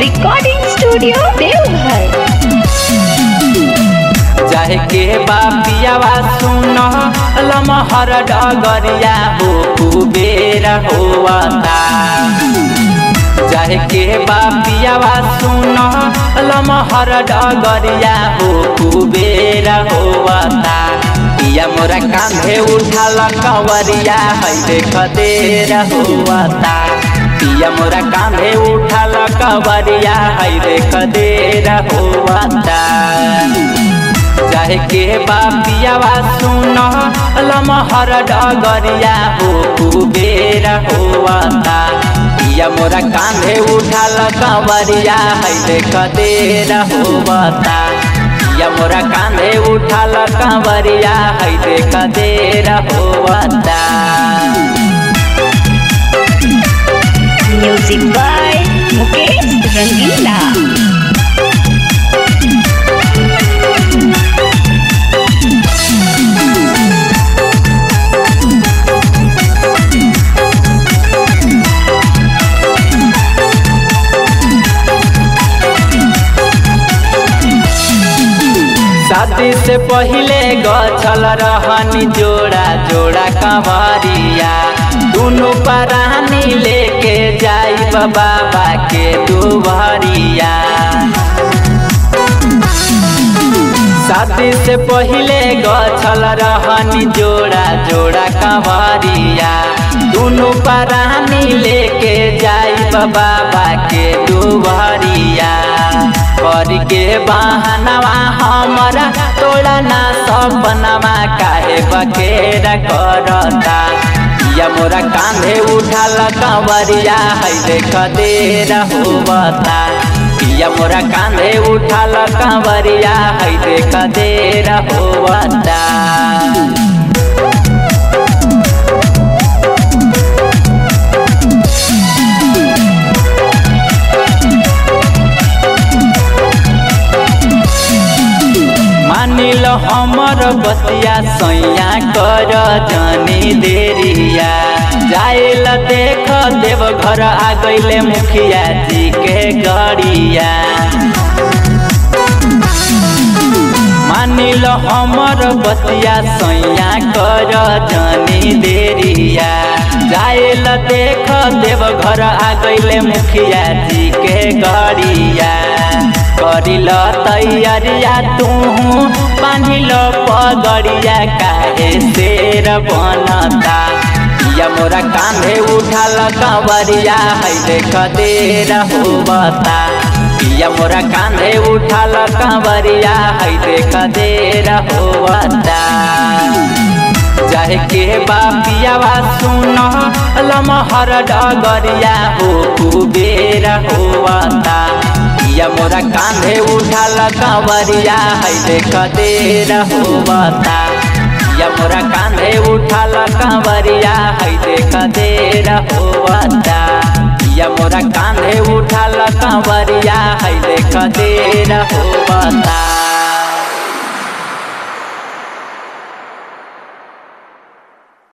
Studio Deoghar चाहे के बापियावा सुन लमहर डगरिया हो कुबेर होवता। चाहे के बापियावा सुन लमहर डगरिया हो कुबेर होवता। पिया मोरा कांधे उठाल, कंवरिया है देख देर होवता। पिया मोरा कांधे उठाल कंवरिया है देख देर होवता चाहे के बापियावा सुन लमहर डगरिया हो कुबेर होवता पिया मोरा कांधे उठाल कंवरिया है देख देर होवता पिया मोरा कांधे उठाल कंवरिया है देख देर होवता म्यूज़िक बाय मुकेश से पहिले गछल रहनी जोड़ा जोड़ा कंवरिया दुनु परानी लेके जाई बाबा के दुबरिया शादी से पहले गछल रहनी जोड़ा जोड़ा कंवरिया। दुनु परानी लेके जाई बाबा के दुबरिया कर के बहनवा हमारा तोड़ा ना सपनवा काहे बखेरा करता। या मोरा कांधे उठाल कंवरिया है देख दे रहो बता। या मोरा कांधे उठाल कंवरिया है देख दे रहो मानिल हमर बतिया सैया कर जनी देरिया। जाइल देख देव घर आ गईले मुखिया जी के गड़िया। मानिल हमर बतिया सैया कर जनी देरिया। जाइल देख देव घर आ गईले मुखिया जी के गड़िया। करिल तैयारिया तू बांधिल पगड़िया काहे शेर बनता। या मोरा कांधे उठाल कंवरिया है, देख देर होबता। या मोरा कांधे उठाल कंवरिया है, देख देर होबता। चाहे के बापियावा सुन, लमहर डगरिया हो कुबेर होवता या मोरा कांधे उठाल, कंवरिया है देख देर होवता या मोरा कांधे उठाल, कंवरिया है देख देर होवता या मोरा कांधे उठाल, कंवरिया है देख देर होवता